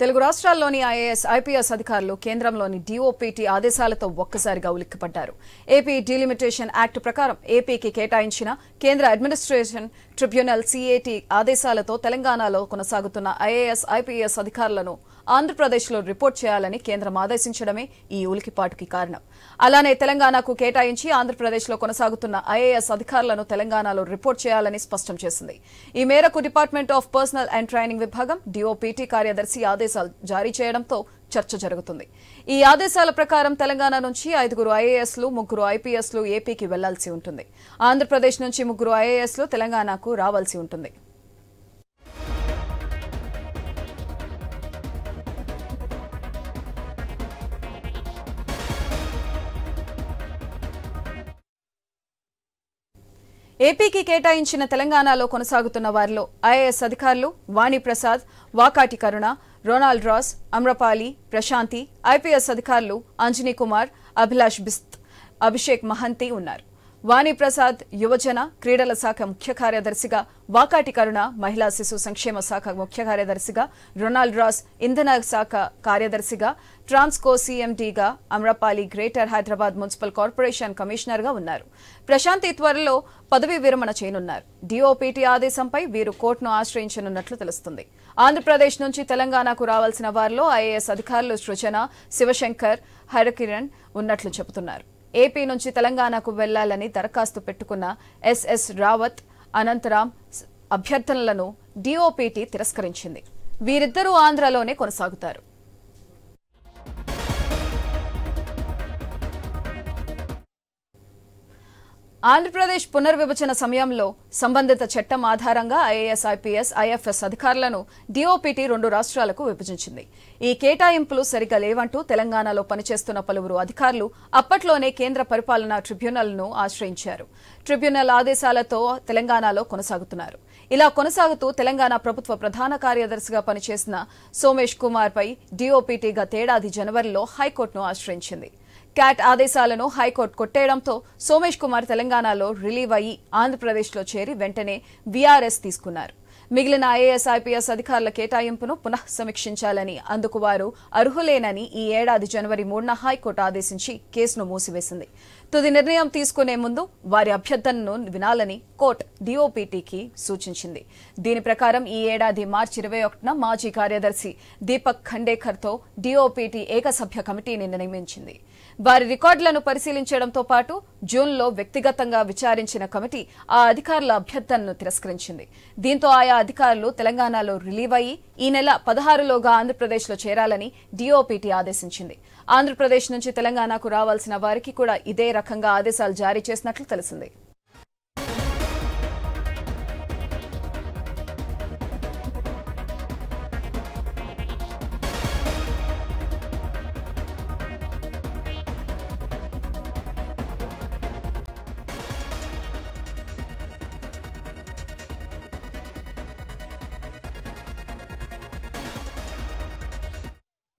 తెలుగు రాష్ట్రాల్లోని IAS IPS అధికారులు కేంద్రంలోని డీఓపీటీ ఆదేశాలతో ఒక్కసారిగా ఉలిక్కిపడ్డారు. ఏపీ డీలిమిటేషన్ యాక్ట్ ప్రకారం ఏపీకి కేటాయించిన కేంద్ర అడ్మినిస్ట్రేషన్ ట్రిబ్యునల్ సీఏటీ ఆదేశాలతో తెలంగాణలో కొనసాగుతున్న ఐఏఎస్ ఐపీఎస్ అధికారులను ఆంధ్రప్రదేశ్లో రిపోర్ట్ చేయాలని కేంద్రం ఆదేశించడమే ఈ ఉలికిపాటుకి కారణం. అలానే తెలంగాణకు కేటాయించి ఆంధ్రప్రదేశ్లో కొనసాగుతున్న ఐఏఎస్ అధికారులను తెలంగాణలో రిపోర్ట్ చేయాలని స్పష్టం చేసింది. ఈ మేరకు department of personnel and training విభాగం డీఓపీటీ కార్యదర్శి ఆదేశాలు జారీ చేయడంతో చర్చ జరుగుతుంది. ఈ ఆదేశాల ప్రకారం తెలంగాణ నుంచి ఐదుగురు ఐఏఎస్లు ముగ్గురు ఐపీఎస్లు ఏపీకి వెళ్ళాల్సి ఉంటుంది. ఆంధ్రప్రదేశ్ నుంచి ముగ్గురు ఐఏఎస్లు తెలంగాణకు రావాల్సి ఉంటుంది. ఏపీకి కేటాయించిన తెలంగాణలో కొనసాగుతున్న వారిలో ఐఏఎస్ అధికారులు Vaniprasad Vakati Karuna Ronald Ross Amrapali Prashanthi IPS అధికారులు అంజనీ కుమార్ అభిలాష్ బిస్త్ అభిషేక్ మహంతి ఉన్నారు. వాణిప్రసాద్ యువజన క్రీడల శాఖ ముఖ్య కార్యదర్శిగా వాకాటి కరుణ మహిళా శిశు సంక్షేమ శాఖ ముఖ్య కార్యదర్శిగా రొనాల్డ్ రాస్ ఇంధన శాఖ కార్యదర్శిగా Transco సీఎండీగా Amrapali greater Hyderabad municipal corporation కమిషనర్గా ఉన్నారు. ప్రశాంతి త్వరలో పదవీ విరమణ చేయనున్నారు. డీఓపీటీ ఆదేశంపై వీరు కోర్టును ఆశ్రయించనున్నట్లు తెలుస్తుంది. ఆంధ్రప్రదేశ్ నుంచి తెలంగాణకు రావాల్సిన వారిలో ఐఏఎస్ అధికారులు సృజన శివశంకర్ హరకిరణ్ ఉన్నట్లు చెబుతున్నారు. ఏపీ నుంచి తెలంగాణకు వెళ్ళాలని దరఖాస్తు పెట్టుకున్న ఎస్ఎస్ రావత్ అనంతరాం అభ్యర్థనలను డిఓపీటీ తిరస్కరించింది. వీరిద్దరూ ఆంధ్రలోనే కొనసాగుతారు. ఆంధ్రప్రదేశ్ పునర్విభజన సమయంలో సంబంధిత చట్టం ఆధారంగా ఐఏఎస్ ఐపీఎస్ ఐఎఫ్ఎస్ అధికారులను డీఓపీటీ రెండు రాష్ట్రాలకు విభజించింది. ఈ కేటాయింపులు సరిగా లేవంటూ తెలంగాణలో పనిచేస్తున్న పలువురు అధికారులు అప్పట్లోనే కేంద్ర పరిపాలనా ట్రిబ్యునల్ను ఆశ్రయించారు. ట్రిబ్యునల్ ఆదేశాలతో తెలంగాణలో కొనసాగుతున్నారు. ఇలా కొనసాగుతూ తెలంగాణ ప్రభుత్వ ప్రధాన కార్యదర్శిగా పనిచేసిన సోమేష్ కుమార్ పై తేడాది గతేడాది జనవరిలో హైకోర్టును ఆశ్రయించింది. క్యాట్ ఆదేశాలను హైకోర్టు కొట్టేయడంతో సోమేష్ కుమార్ తెలంగాణలో రిలీవ్ అయ్యి ఆంధ్రప్రదేశ్లో చేరి వెంటనే వీఆర్ఎస్ తీసుకున్నారు. మిగిలిన ఐఏఎస్ ఐపీఎస్ అధికారుల కేటాయింపును పునః సమీక్షించాలని అందుకు వారు అర్హులేనని ఈ ఏడాది జనవరి మూడున హైకోర్టు ఆదేశించి కేసును మూసివేసింది. తుది నిర్ణయం తీసుకునే ముందు వారి అభ్యర్థనను వినాలని కోర్టు డీఓపీటీకి సూచించింది. దీని ప్రకారం ఈ ఏడాది మార్చి ఇరవై ఒకటిన మాజీ కార్యదర్శి దీపక్ ఖండేకర్తో డీఓపీటీ ఏకసభ్య కమిటీని నియమించింది వారి రికార్డులను పరిశీలించడంతో పాటు జూన్లో వ్యక్తిగతంగా విచారించిన కమిటీ ఆ అధికారుల అభ్యర్థనను తిరస్కరించింది. దీంతో ఆయా అధికారులు తెలంగాణలో రిలీవ్ అయ్యి ఈ నెల పదహారులోగా ఆంధ్రప్రదేశ్లో చేరాలని డీఓపీటీ ఆదేశించింది. ఆంధ్రప్రదేశ్ నుంచి తెలంగాణకు రావాల్సిన వారికి కూడా ఇదే రకంగా ఆదేశాలు జారీ చేసినట్లు తెలిసింది.